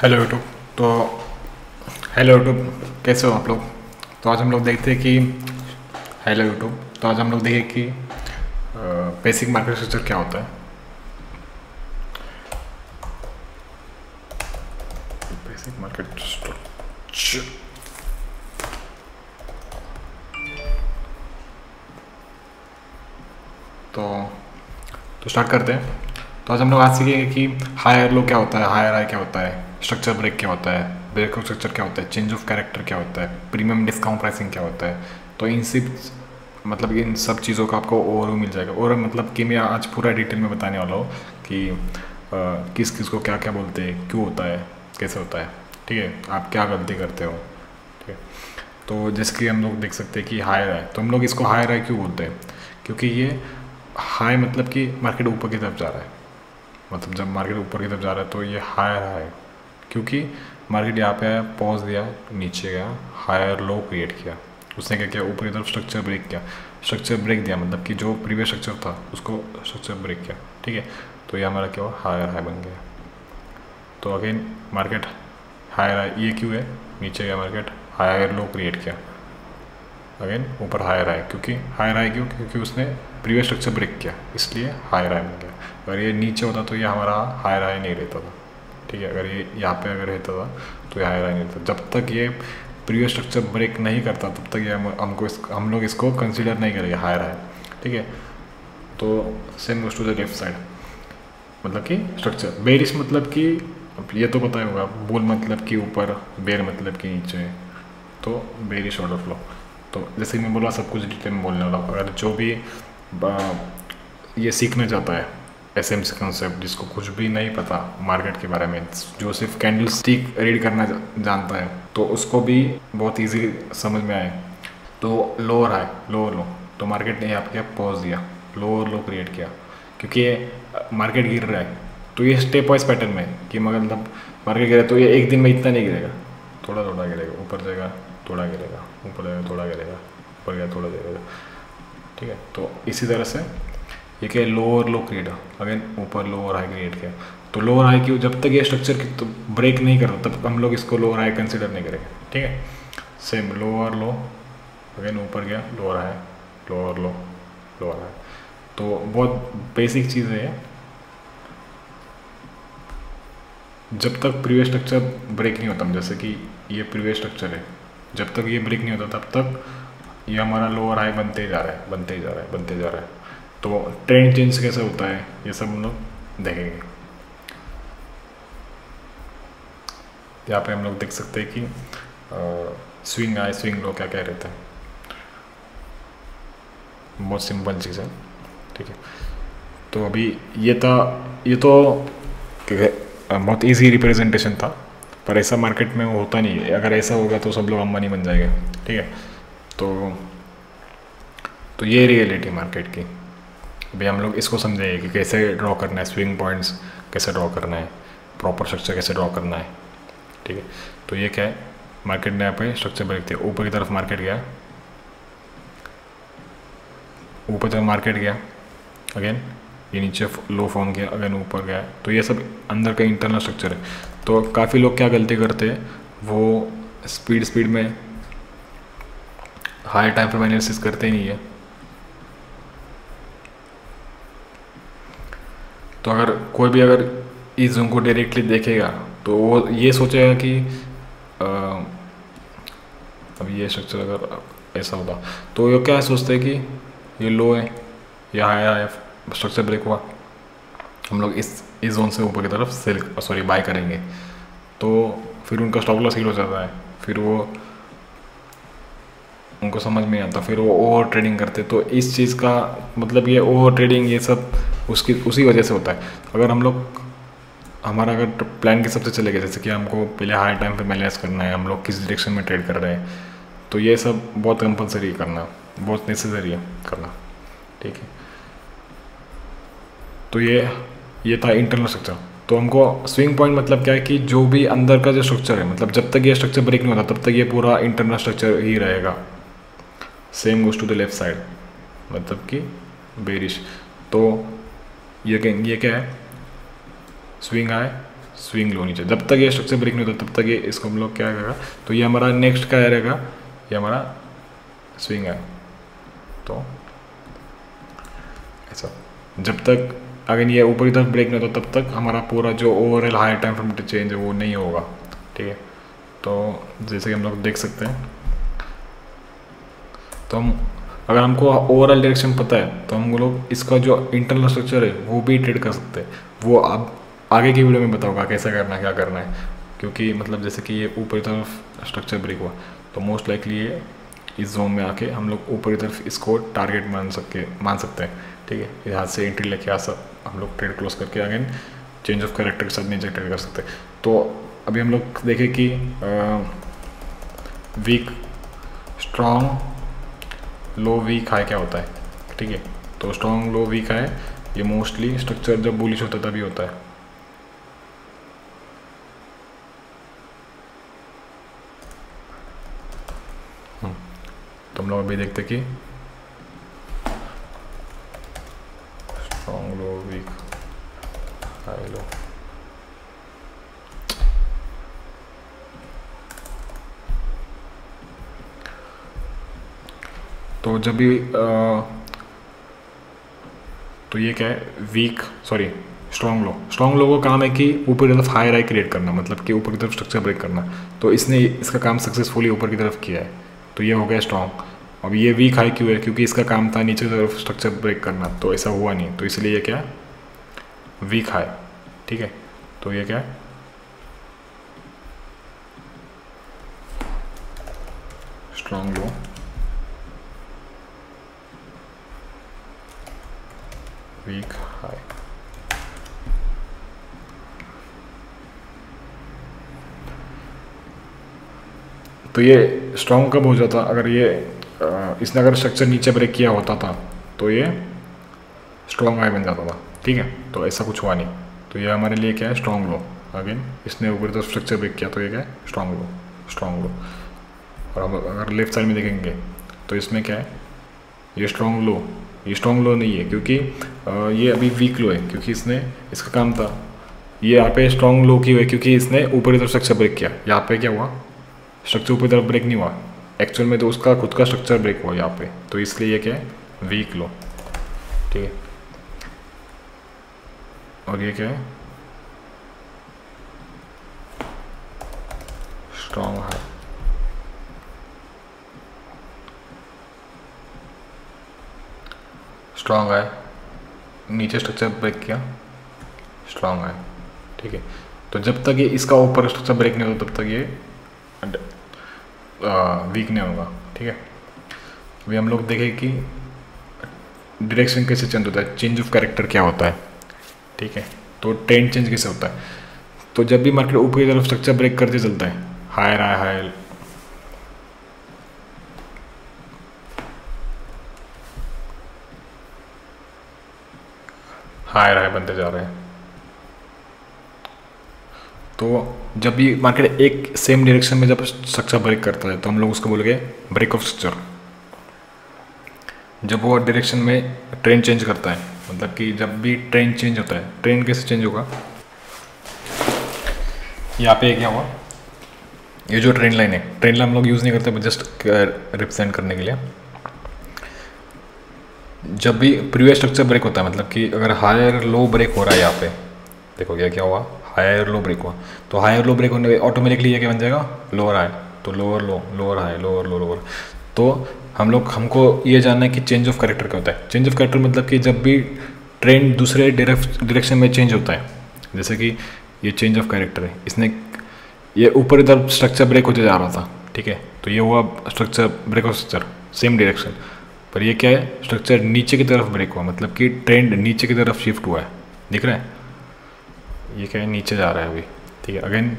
Hello YouTube तो hello YouTube कैसे हो आप लोग? तो आज हम लोग देखते हैं कि हेलो यूट्यूब तो आज हम लोग देखें कि बेसिक मार्केट स्ट्रक्चर क्या होता है। बेसिक मार्केट स्ट्रक्चर तो तो स्टार्ट करते हैं। तो आज हम लोग आज सीखेंगे कि हायर लो क्या होता है हायर हाई क्या होता है। स्ट्रक्चर ब्रेक क्या होता है? ब्रेक स्ट्रक्चर क्या होता है? चेंज ऑफ़ कैरेक्टर क्या होता है? प्रीमियम डिस्काउंट प्राइसिंग क्या होता है? तो इन सब मतलब इन सब चीज़ों का आपको ओवर मिल जाएगा। और मतलब कि मैं आज पूरा डिटेल में बताने वाला हूँ कि आ, किस किस को क्या क्या बोलते हैं क्यों होता है कैसे होता है। ठीक है? आप क्या गलती करते हो? ठीक है? तो जैसे कि हम लोग देख सकते हैं कि हायर है। तो हम लोग इसको हायर है क्यों बोलते हैं? क्योंकि ये हाई मतलब कि मार्केट ऊपर की तरफ़ जा रहा है। मतलब जब मार्केट ऊपर की तरफ़ जा रहा है तो ये हायर है। क्योंकि मार्केट यहाँ पे आया पॉज दिया, नीचे गया हायर लो क्रिएट किया। उसने क्या किया? ऊपर की तरफ़ स्ट्रक्चर ब्रेक किया। स्ट्रक्चर ब्रेक दिया मतलब कि जो प्रीवियस स्ट्रक्चर था, उसको स्ट्रक्चर ब्रेक किया। ठीक है? तो ये हमारा क्या हुआ? हायर हाई बन गया। तो अगेन मार्केट हायर हाई ये क्यों है? नीचे गया मार्केट हायर लो क्रिएट किया। अगेन ऊपर हायर आए क्योंकि हायर आए क्यों? क्योंकि उसने प्रीवियस स्ट्रक्चर ब्रेक किया, इसलिए हायर आए बन गया। अगर ये नीचे होता तो ये हमारा हायर आए नहीं रहता था। ठीक है अगर ये यहाँ पे अगर रहता था तो ये हायर आए नहीं रहता जब तक ये प्रीवियस स्ट्रक्चर ब्रेक नहीं करता तब तक ये हम, हमको हम लोग इसको कंसिडर नहीं करेंगे हायर आए ठीक है? तो same goes to the left side मतलब कि स्ट्रक्चर बेरिस मतलब कि ये तो पता ही होगा बुल मतलब कि ऊपर बेर मतलब कि नीचे। तो बेरिश ऑर्डर फ्लो तो जैसे मैं बोला सब कुछ डिटेल में बोलने वाला अगर जो भी ये सीखना चाहता है एस एम सी कंसेप्ट जिसको कुछ भी नहीं पता मार्केट के बारे में, जो सिर्फ़ कैंडल स्टिक रीड करना जानता है तो उसको भी बहुत इजी समझ में आए। तो लोअर है लोअर लो तो मार्केट ने आपके पॉज दिया लोअर लो क्रिएट किया, क्योंकि मार्केट गिर रहा है। तो ये स्टेप वाइज पैटर्न में कि मगर मतलब मार्केट गिरा तो ये एक दिन में इतना नहीं गिरेगा। थोड़ा थोड़ा गिरेगा, ऊपर जाएगा, थोड़ा गिरेगा, ऊपर जाएगा, थोड़ा गिरेगा, ऊपर गया थोड़ा गिरेगा, ठीक है? तो इसी तरह से ये क्या लोअर लो क्रिएट अगेन ऊपर लोअर हाई क्रिएट किया तो लोअर हाई की जब तक ये स्ट्रक्चर की तो ब्रेक नहीं करता तब हम लोग इसको लोअर हाई कंसिडर नहीं करेंगे। ठीक है? सेम लोअर लो अगेन ऊपर गया lower high lower low lower high तो बहुत बेसिक चीज़ है जब तक प्रीवियस स्ट्रक्चर ब्रेक नहीं होता, जैसे कि ये प्रीवियस स्ट्रक्चर है, जब तक ये ब्रेक नहीं होता, तब तक ये हमारा लोअर हाई बनते जा रहा है, बनते जा रहा है, बनते जा रहा है। तो ट्रेंड चेंज कैसे होता है? ये सब हम लोग देखेंगे। यहाँ पे हम लोग देख सकते हैं कि स्विंग आए स्विंग लो क्या कह रहे थे? बहुत सिंपल चीज़ है। ठीक है। तो अभी ये था, ये तो बहुत इजी रिप्रेजेंटेशन था, पर ऐसा मार्केट में वो होता नहीं है। अगर ऐसा होगा तो सब लोग अंबानी बन जाएँगे। ठीक है। तो तो ये रियलिटी मार्केट की। अभी हम लोग इसको समझेंगे कि कैसे ड्रॉ करना है स्विंग पॉइंट्स कैसे ड्रॉ करना है प्रॉपर स्ट्रक्चर कैसे ड्रॉ करना है, ठीक है? तो ये क्या है? मार्केट ने यहाँ पे स्ट्रक्चर ब्रेक दिया। ऊपर की तरफ़ मार्केट गया। ऊपर तरफ़ मार्केट गया। अगेन ये नीचे लो फॉर्म किया। अगेन ऊपर गया। तो ये सब अंदर का इंटरनल स्ट्रक्चर है। तो काफ़ी लोग क्या गलती करते हैं? वो स्पीड स्पीड में हाई टाइम फ्रेम एनालिसिस करते ही नहीं है। तो अगर कोई भी अगर इस जोन को डायरेक्टली देखेगा तो वो ये सोचेगा कि अब ये स्ट्रक्चर अगर ऐसा होता तो ये क्या सोचते हैं कि ये लो है, या हाई है स्ट्रक्चर ब्रेक हुआ। हम लोग इस इस जोन से ऊपर की तरफ़ सेल सॉरी बाय करेंगे। तो फिर उनका स्टॉक लॉस हील हो जाता है, फिर वो उनको समझ में आता, फिर वो ओवर ट्रेडिंग करते तो इस चीज़ का मतलब ये ओवर ट्रेडिंग ये सब उसकी, उसी वजह से होता है। अगर हम लोग, हमारा अगर प्लान के सबसे चले गए जैसे कि हमको पहले हाई टाइम पे मैनेज करना है, हम लोग किस डायरेक्शन में ट्रेड कर रहे हैं तो ये सब बहुत कंपलसरी करना, बहुत नेसेसरी है करना, ठीक है? तो ये ये था इंटरनल स्ट्रक्चर तो हमको स्विंग पॉइंट मतलब क्या है कि जो भी अंदर का जो स्ट्रक्चर है मतलब जब तक ये स्ट्रक्चर ब्रेक नहीं होता, तब तक ये पूरा इंटरनल स्ट्रक्चर ही रहेगा। Same goes to the left side मतलब कि बेरिश तो ये क्या ये क्या है? स्विंग आए स्विंग लो नीचे। जब तक ये स्ट्रक्चर ब्रेक नहीं होता, तब तक ये इसको हम लोग क्या करेगा? तो ये हमारा नेक्स्ट क्या रहेगा? ये हमारा स्विंग है। तो ऐसा। जब तक अगर ये ऊपर की तरफ़ ब्रेक नहीं होता, तब तक हमारा पूरा जो overall high time frame change है, वो नहीं होगा। ठीक है? तो जैसे कि हम लोग देख सकते हैं। तो हम अगर हमको ओवरऑल डायरेक्शन पता है तो हम लोग इसका जो इंटरनल स्ट्रक्चर है, वो भी ट्रेड कर सकते हैं। वो अब आगे की वीडियो में बताऊँगा कैसे करना है, क्या करना है। क्योंकि मतलब जैसे कि ये ऊपरी तरफ़ स्ट्रक्चर ब्रेक हुआ तो मोस्ट लाइकली ये इस जोन में आके हम लोग ऊपरी तरफ़ इसको टारगेट मान सके, मान सकते हैं। ठीक है? यहाँ से एंट्री लेके आ सब, हम लोग ट्रेड क्लोज करके अगेन चेंज ऑफ़ करेक्टर के साथ नीचे ट्रेड कर सकते हैं। तो अभी हम लोग देखें कि weak strong low weak high क्या होता है? ठीक है? तो स्ट्रॉन्ग लो वीक हाई ये मोस्टली स्ट्रक्चर जब बुलिश होता है तभी होता है। हम्म, तो लोग अभी देखते कि strong low weak high low. तो जब भी तो ये क्या है? Weak sorry strong low strong low का काम है कि ऊपर की तरफ़ हाई राई क्रिएट करना मतलब कि ऊपर की तरफ़ स्ट्रक्चर ब्रेक करना। तो इसने इसका काम सक्सेसफुली ऊपर की तरफ़ किया है। तो ये हो गया स्ट्रॉन्ग अब ये वीक हाई क्यों है? क्योंकि इसका काम था नीचे की तरफ़ स्ट्रक्चर ब्रेक करना तो ऐसा हुआ नहीं। तो इसलिए ये क्या? वीक हाई ठीक है? तो ये क्या? है स्ट्रॉन्ग लो weak high तो ये स्ट्रॉन्ग कब हो जाता? अगर ये इसने अगर स्ट्रक्चर नीचे ब्रेक किया होता था तो ये स्ट्रॉन्ग हाई बन जाता था, ठीक है? तो ऐसा कुछ हुआ नहीं। तो ये हमारे लिए क्या है? स्ट्रॉन्ग लो अगेन इसने ऊपर तरफ़ स्ट्रक्चर ब्रेक किया तो ये क्या है? स्ट्रॉन्ग लो स्ट्रॉन्ग लो और हम अगर लेफ़्ट साइड में देखेंगे तो इसमें क्या है? ये स्ट्रॉन्ग लो ये स्ट्रॉन्ग लो नहीं है, क्योंकि ये अभी वीक लो है, क्योंकि इसने, इसका काम था। ये यहाँ पे स्ट्रॉन्ग लो की हुई, क्योंकि इसने ऊपरी तरफ़ स्ट्रक्चर ब्रेक किया। यहाँ पे क्या हुआ? स्ट्रक्चर ऊपरी तरफ़ ब्रेक नहीं हुआ। एक्चुअल में तो उसका, खुद का स्ट्रक्चर ब्रेक हुआ यहाँ पे। तो इसलिए ये क्या है? वीक लो ठीक है? और ये क्या है? स्ट्रॉन्ग हाई स्ट्रॉन्ग है। नीचे स्ट्रक्चर ब्रेक किया। स्ट्रॉन्ग है। ठीक है। तो जब तक ये इसका ऊपर स्ट्रक्चर ब्रेक नहीं होता, तब तक ये वीक नहीं होगा। ठीक है। अभी हम लोग देखें कि डायरेक्शन कैसे चेंज होता है। चेंज ऑफ़ कैरेक्टर क्या होता है। ठीक है। तो ट्रेंड चेंज कैसे होता है। तो जब भी मार्केट ऊपर की तरफ़ स्ट्रक्चर ब्रेक करते चलता है higher high higher higher high बनते जा रहे हैं। तो जब भी मार्केट एक सेम डायरेक्शन में जब स्ट्रक्चर ब्रेक करता है तो हम लोग उसको बोलेंगे ब्रेक ऑफ़ स्ट्रक्चर जब वो डायरेक्शन में ट्रेन चेंज करता है मतलब कि जब भी ट्रेन चेंज होता है ट्रेन कैसे चेंज होगा? यहाँ पे क्या हुआ? ये जो ट्रेन लाइन है ट्रेन लाइन हम लोग यूज़ नहीं करते जस्ट रिप्रेजेंट करने के लिए। जब भी प्रीवियस स्ट्रक्चर ब्रेक होता है मतलब कि अगर हायर लो ब्रेक हो रहा है यहाँ पे, देखो क्या क्या हुआ? हायर लो ब्रेक हुआ। तो हायर लो ब्रेक होने पे ऑटोमेटिकली ये क्या बन जाएगा? लोअर हाई तो lower low lower high lower low lower तो हम लोग, हमको ये जानना है कि चेंज ऑफ़ करेक्टर क्या होता है। चेंज ऑफ़ करेक्टर मतलब कि जब भी ट्रेंड दूसरे डायरेक्शन में चेंज होता है। जैसे कि ये चेंज ऑफ़ करेक्टर है। इसने, ये ऊपर इधर स्ट्रक्चर ब्रेक होते जा रहा था। ठीक है? तो ये हुआ structure break of structure same direction पर ये क्या है? स्ट्रक्चर नीचे की तरफ़ ब्रेक हुआ मतलब कि ट्रेंड नीचे की तरफ़ शिफ्ट हुआ है। दिख रहा है? ये क्या है? नीचे जा रहा है अभी। ठीक है अगेन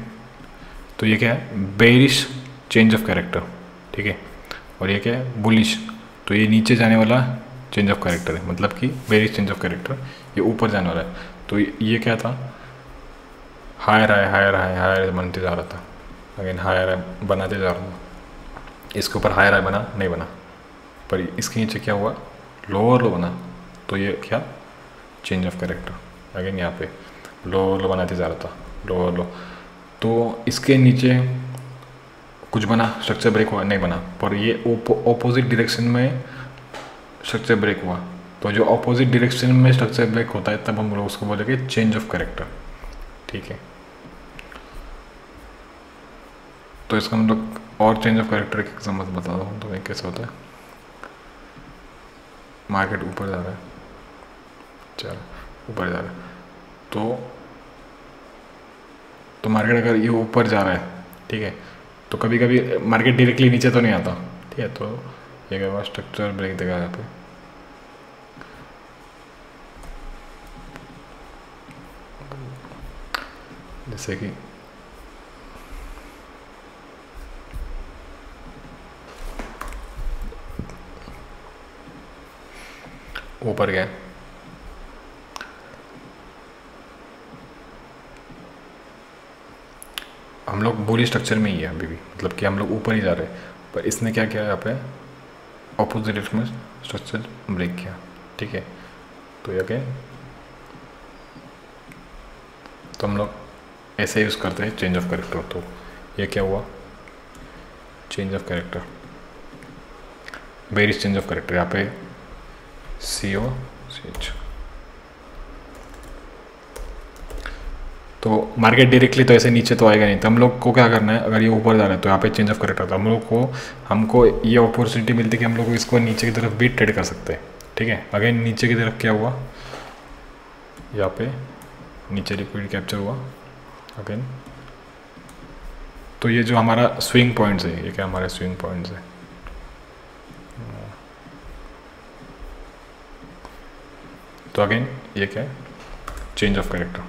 तो ये क्या है? बेरिश चेंज ऑफ़ कैरेक्टर ठीक है? और ये क्या है? बुलिश तो ये नीचे जाने वाला चेंज ऑफ़ कैरेक्टर है। मतलब कि बेरिश चेंज ऑफ़ कैरेक्टर ये ऊपर जाने वाला है। तो ये क्या था? Higher higher higher higher higher बनते जा रहा था। अगेन हायर बनाते जा रहा था। इसके ऊपर हायर हाई बना? नहीं बना। पर इसके नीचे क्या हुआ? लोअर लो बना तो ये क्या? चेंज ऑफ़ कैरेक्टर अगेन यहाँ पे। लोअर लो बनाते जा रहा था। लोअर लो तो इसके नीचे कुछ बना स्ट्रक्चर ब्रेक हुआ, नहीं बना। पर ये ऑपोजिट डायरेक्शन में स्ट्रक्चर ब्रेक हुआ। तो जो ऑपोजिट डायरेक्शन में स्ट्रक्चर ब्रेक होता है, तब हम लोग उसको बोलेंगे चेंज ऑफ़ करेक्टर ठीक है। तो इसका मतलब और चेंज ऑफ़ करेक्टर एक एग्ज़ाम्पल बता दो तो कैसे होता है? मार्केट ऊपर जा रहा है। चल, ऊपर जा रहा है। तो तो मार्केट अगर ये ऊपर जा रहा है, ठीक है तो कभी कभी मार्केट डायरेक्टली नीचे तो नहीं आता, ठीक है तो ये क्या स्ट्रक्चर ब्रेक देगा यहाँ पे जैसे कि ऊपर गए। हम लोग बोली स्ट्रक्चर में ही है अभी भी मतलब कि हम लोग ऊपर ही जा रहे हैं। पर इसने क्या किया यहाँ पे? ऑपोजिट में स्ट्रक्चर ब्रेक किया, ठीक है? तो ये क्या तो हम लोग ऐसे यूज़ करते हैं चेंज ऑफ़ करेक्टर तो ये क्या हुआ? Change of character very change of character यहाँ पे सी तो मार्केट डायरेक्टली तो ऐसे नीचे तो आएगा नहीं। तो हम लोग को क्या करना है? अगर ये ऊपर जा रहा है तो यहाँ पे चेंज ऑफ़ करेक्टर तो हम लोग को, हमको ये अपॉर्चुनिटी मिलती है कि हम लोग इसको नीचे की तरफ़ भी ट्रेड कर सकते हैं। ठीक है? अगेन नीचे की तरफ़ क्या हुआ? यहाँ पे नीचे लिक्विड कैप्चर हुआ। अगेन तो ये जो हमारा स्विंग पॉइंट्स है, ये क्या हमारे स्विंग पॉइंट्स है? तो अगेन ये क्या है? चेंज ऑफ़ करेक्टर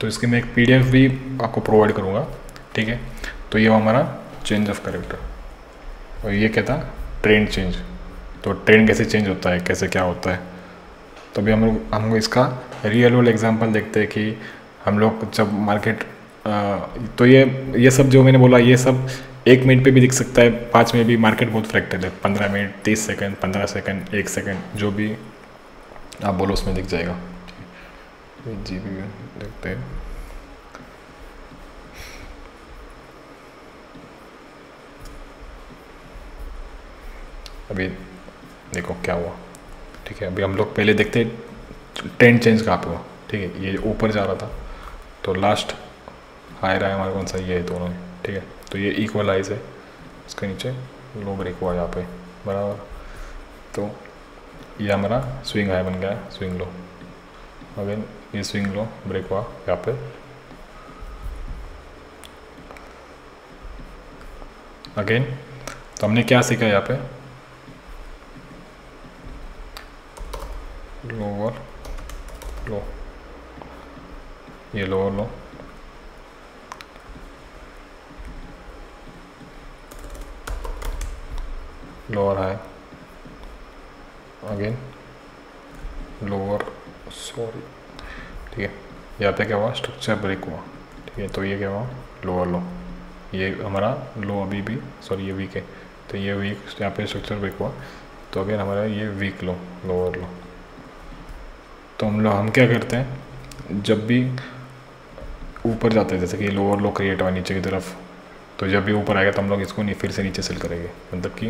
तो इसकी मैं एक पीडीएफ भी आपको प्रोवाइड करूँगा, ठीक है? तो ये हमारा चेंज ऑफ़ करेक्टर और ये था? ट्रेंड चेंज तो ट्रेंड कैसे चेंज होता है? कैसे क्या होता है? तो अभी हम लोग हम लोग इसका रियल वर्ल्ड एग्ज़ाम्पल देखते हैं कि हम लोग जब मार्केट तो ये ये सब जो मैंने बोला, ये सब एक मिनट पे भी दिख सकता है, पाँच मिनट भी मार्केट बहुत फ्रैक्टेड है पंद्रह मिनट तीस सेकंड पंद्रह सेकंड एक सेकंड जो भी आप बोलो उसमें दिख जाएगा। जी बी देखते हैं। अभी देखो क्या हुआ। ठीक है, अभी हम लोग पहले देखते ट्रेंड चेंज कहाँ पे हुआ? ठीक है, ये ऊपर जा रहा था तो लास्ट हायर है हमारे कौन सा? ये है दोनों ठीक है तो ये इक्वलाइज है, इसके नीचे लो ब्रेक हुआ यहाँ पे, बराबर तो ये हमारा स्विंग हाई बन गया स्विंग लो अगेन ये स्विंग लो ब्रेक हुआ यहाँ पे अगेन तो हमने क्या सीखा यहाँ पे? लोअर लो ये lower low lower high again lower sorry ठीक है यहाँ पे क्या हुआ स्ट्रक्चर ब्रेक हुआ ठीक है तो ये क्या हुआ लोअर लो ये हमारा लो अभी भी सॉरी ये वीक है तो ये वीक यहाँ पे स्ट्रक्चर ब्रेक हुआ तो अगेन हमारा ये वीक लो लोअर लो तो हम लोग, हम क्या करते हैं, जब भी ऊपर जाते हैं, जैसे कि लोअर लो क्रिएट हुआ नीचे की तरफ़ तो जब भी ऊपर आएगा तो हम लोग इसको फिर से नीचे सेल करेंगे। मतलब कि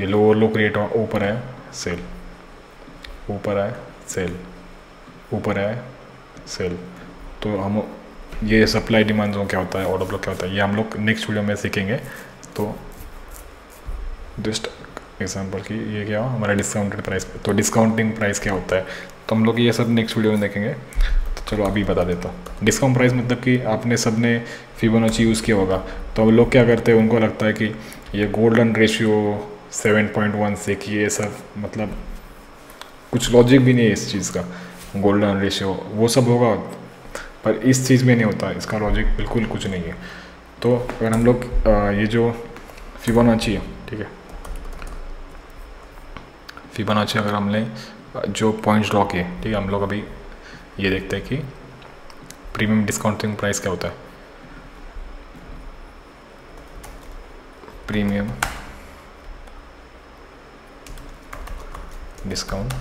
ये लोअर लो क्रिएट हुआ, ऊपर है सेल ऊपर आए सेल ऊपर आए सेल तो हम, ये सप्लाई डिमांड जो क्या होता है ऑर्डर ब्लॉक क्या होता है, ये हम लोग नेक्स्ट वीडियो में सीखेंगे। तो जस्ट एग्जांपल की ये क्या हो हमारा डिस्काउंटेड प्राइस तो डिस्काउंटिंग प्राइस क्या होता है? तो हम लोग ये सब नेक्स्ट वीडियो में देखेंगे। तो चलो अभी बता देता हूँ। डिस्काउंट प्राइस मतलब कि आपने सबने फिबोनाची यूज़ किया होगा। तो अब लोग क्या करते हैं? उनको लगता है कि ये golden ratio seven point one से कि ये सब मतलब कुछ लॉजिक भी नहीं है इस चीज़ का। गोल्डन रेशियो वो सब होगा। पर इस चीज़ में नहीं होता। इसका लॉजिक बिल्कुल कुछ नहीं है। तो अगर हम लोग ये जो फिबोनाची है, ठीक है? फिबोनाची अगर हमने, जो पॉइंट्स ड्रॉ किए, ठीक है, हम लोग अभी ये देखते हैं कि प्रीमियम डिस्काउंटिंग प्राइस क्या होता है। प्रीमियम डिस्काउंट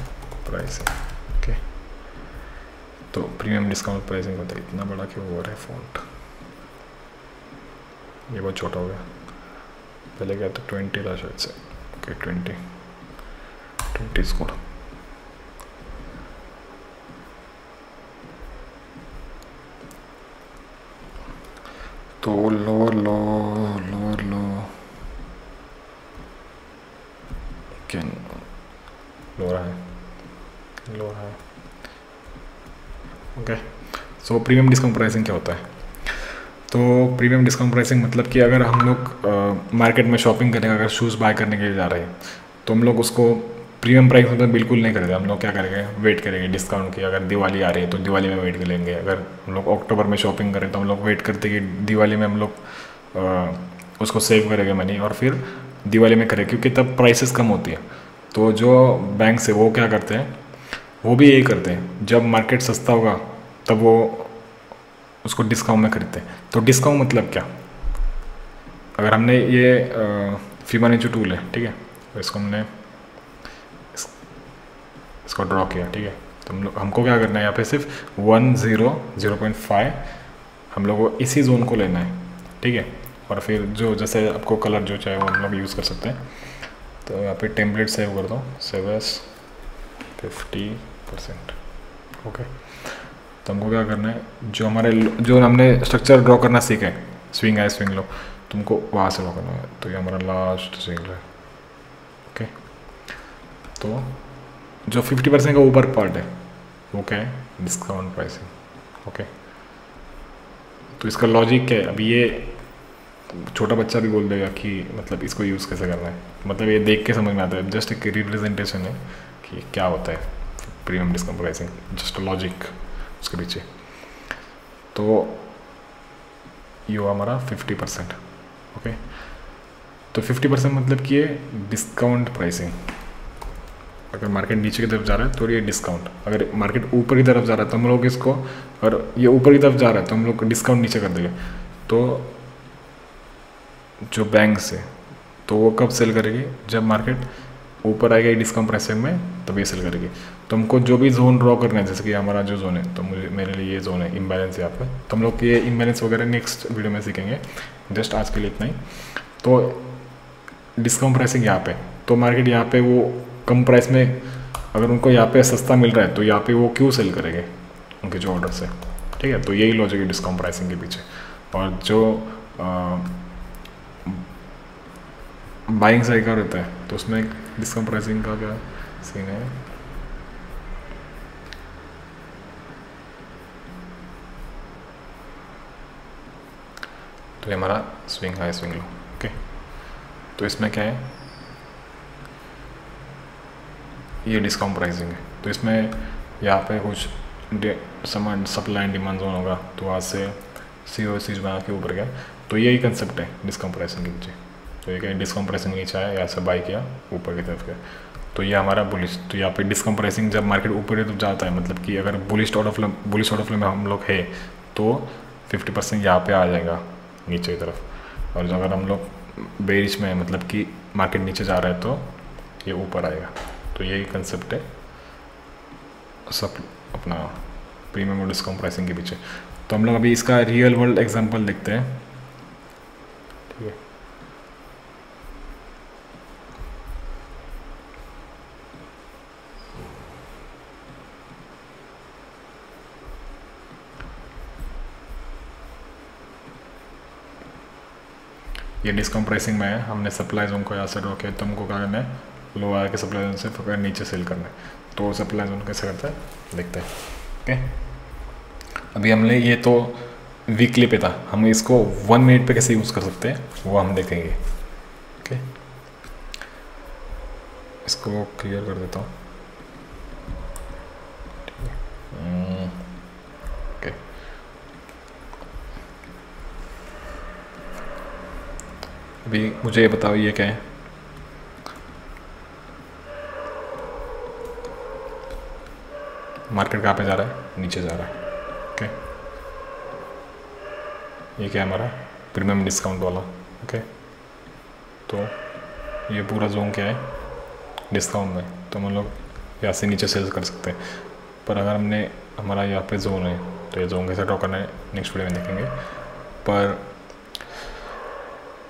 प्राइसिंग ओके तो प्रीमियम डिस्काउंट प्राइसिंग होता है, इतना बड़ा क्यों हो रहा है फॉन्ट ये बहुत छोटा हो गया। पहले क्या था ट्वेंटी था शायद से ओके ट्वेंटी स्कोर तो लोअर लो लोअर लो कैन लो रहा है लो रहा है okay so premium discount pricing क्या होता है? तो प्रीमियम डिस्काउंट प्राइसिंग मतलब कि अगर हम लोग मार्केट में शॉपिंग करेंगे अगर शूज़ बाय करने के लिए जा रहे हैं तो हम लोग उसको प्रीमियम प्राइस में तो बिल्कुल नहीं करेंगे। हम लोग क्या करेंगे? वेट करेंगे डिस्काउंट की। अगर दिवाली आ रही है तो दिवाली में वेट कर लेंगे। अगर हम लोग अक्टूबर में शॉपिंग करें तो हम लोग वेट करते कि दिवाली में हम लोग उसको सेव करेंगे मनी और फिर दिवाली में करें। क्योंकि तब प्राइसेस कम होती है। तो जो बैंक से वो क्या करते हैं? वो भी यही करते हैं। जब मार्केट सस्ता होगा, तब वो उसको डिस्काउंट में खरीदते हैं। तो डिस्काउंट मतलब क्या? अगर हमने ये फिबानीचू टूल है, ठीक है? तो इसको हमने इसको ड्रॉ किया, ठीक है? तो हम लोग, हमको क्या करना है यहाँ पे सिर्फ़ one zero zero point five हम लोग को इसी जोन को लेना है, ठीक है? और फिर जो, जैसे आपको कलर जो चाहे वो हम लोग यूज़ कर सकते हैं। तो यहाँ पे टेम्पलेट सेव कर दो save as fifty percent okay तो हमको क्या करना है, जो हमारे, जो हमने स्ट्रक्चर ड्रॉ करना सीखे हैं स्विंग है स्विंग लो तुमको वहाँ से ड्रॉ करना है। तो ये हमारा लास्ट स्विंग है ओके तो जो फिफ्टी परसेंट का ऊपर पार्ट है, वो क्या है? डिस्काउंट प्राइसिंग ओके तो इसका लॉजिक क्या है? अभी ये छोटा बच्चा भी बोल देगा कि मतलब इसको यूज़ कैसे करना है? मतलब ये देख के समझ में आता है। जस्ट एक रिप्रेजेंटेशन है कि क्या होता है premium discount pricing just logic उसके पीछे। तो ये हुआ हमारा फिफ्टी परसेंट ओके तो फिफ्टी परसेंट मतलब कि ये डिस्काउंट प्राइसिंग अगर मार्केट नीचे की तरफ़ जा रहा है तो ये डिस्काउंट अगर मार्केट ऊपर की तरफ़ जा रहा है तो हम लोग इसको, और ये ऊपर की तरफ़ जा रहा है तो हम लोग डिस्काउंट नीचे कर देंगे। तो जो बैंक से तो वो कब सेल करेगी? जब मार्केट ऊपर आएगा डिस्काउंट प्राइसिंग में तब ये सेल करेगी। तो हमको जो भी जोन ड्रॉ करना है, जैसे कि हमारा जो जोन है तो मुझे, मेरे लिए ये जोन है इम्बैलेंस यहाँ पे। तो हम लोग ये इम्बैलेंस वगैरह नेक्स्ट वीडियो में सीखेंगे। जस्ट आज के लिए इतना ही। तो डिस्काउंट प्राइसिंग यहाँ पे। तो मार्केट यहाँ पे वो कम प्राइस में अगर उनको यहाँ पे सस्ता मिल रहा है तो यहाँ पे वो क्यों सेल करेंगे उनके जो ऑर्डर से ठीक है तो यही लॉजिक है डिस्काउंट प्राइसिंग के पीछे। और जो बाइंग साइड का रहता है तो उसमें डिस्काउंट प्राइसिंग का क्या सीन है? तो ये हमारा स्विंग है स्विंग लो ओके तो इसमें क्या है? ये डिस्काउंट प्राइसिंग है। तो इसमें यहाँ पे कुछ सामान सप्लाई एंड डिमांड जोन होगा तो आज से सी ओ सी बना के ऊपर गया। तो यही कंसेप्ट है डिस्काउंट प्राइसिंग के नीचे। तो ये क्या डिस्काउंट प्राइसिंग नीचे आया, यहाँ से बाई किया, ऊपर की तरफ़ गया। तो ये हमारा बुलिश तो यहाँ पे डिस्काउंट प्राइसिंग जब मार्केट ऊपर है तो जाता है मतलब कि अगर bullish order flow bullish order flow में हम लोग है तो फिफ्टी परसेंट यहाँ पर आ जाएगा, नीचे की तरफ़। और अगर हम लोग बेरिश में मतलब कि मार्केट नीचे जा रहा है तो ये ऊपर आएगा। तो यही कंसेप्ट है। सब अपना प्रीमियम और डिस्काउंट प्राइसिंग के पीछे। तो हम लोग अभी इसका रियल वर्ल्ड एग्जांपल देखते हैं। ठीक है। ये डिस्काउंट प्राइसिंग में है हमने सप्लाई जोन को यहाँ से रोके तुमको करना है? लो आया के सप्लाई जोन से फिर नीचे सेल करना। है तो सप्लाई जोन कैसे करता है? देखते हैं। ओके अभी हमने ये तो वीकली पे था। हम इसको वन मिनट पे कैसे यूज़ कर सकते हैं, वो हम देखेंगे। ओके इसको क्लियर कर देता हूँ। ओके अभी मुझे ये बताओ, ये क्या है? मार्केट कहाँ पे जा रहा है? नीचे जा रहा है। ओके ये क्या है हमारा? प्रीमियम डिस्काउंट वाला। ओके तो ये पूरा जोन क्या है? डिस्काउंट में। तो हम लोग यहाँ से नीचे सेल्स कर सकते हैं। पर अगर हमने, हमारा यहाँ पे जोन है तो ये जोन कैसे ड्रॉ करना है नेक्स्ट वीडियो में देखेंगे। पर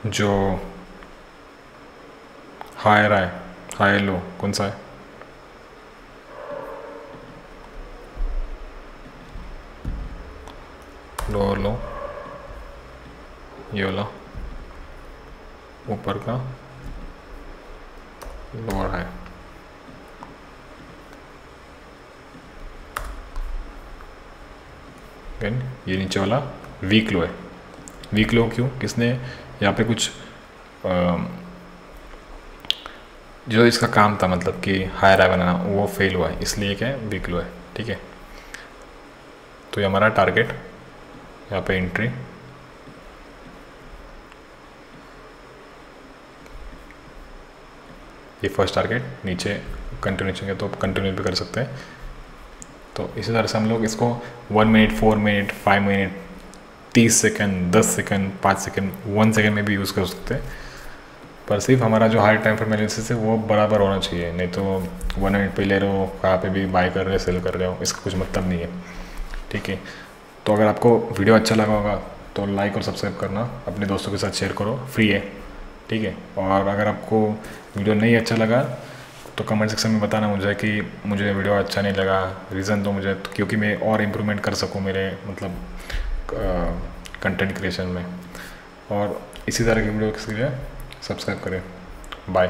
जो हायर है हाई लो कौन सा है? लोअर लो ये वाला ऊपर का लोअर है ये नीचे वाला वीक लो है वीक लो क्यों किसने यहाँ पे कुछ आ, जो इसका काम था मतलब कि हायर आई बनाना वो फेल हुआ है इसलिए क्या है वीक लो है ठीक है तो ये हमारा टारगेट यहाँ पे एंट्री ये फ़र्स्ट टारगेट नीचे कंटिन्यू चाहिए तो कंटिन्यू भी कर सकते हैं। तो इसी तरह से हम लोग इसको one minute four minute five minute तीस सेकेंड दस सेकेंड पाँच सेकेंड वन सेकेंड में भी यूज़ कर सकते हैं। पर सिर्फ़ हमारा जो हाई टाइम फ्रेम है, वो बराबर होना चाहिए। नहीं तो वन मिनट पे ले रहे हो, कहाँ पे भी बाय कर रहे हो सेल कर रहे हो, इसका कुछ मतलब नहीं है। ठीक है? तो अगर आपको वीडियो अच्छा लगा होगा तो लाइक और सब्सक्राइब करना, अपने दोस्तों के साथ शेयर करो फ्री है, ठीक है? और अगर आपको वीडियो नहीं अच्छा लगा तो कमेंट सेक्शन में बताना मुझे कि मुझे वीडियो अच्छा नहीं लगा रीज़न तो मुझे, क्योंकि मैं और इम्प्रूवमेंट कर सकूँ मेरे मतलब कंटेंट क्रिएशन में। और इसी तरह की वीडियो के लिए सब्सक्राइब करें। बाय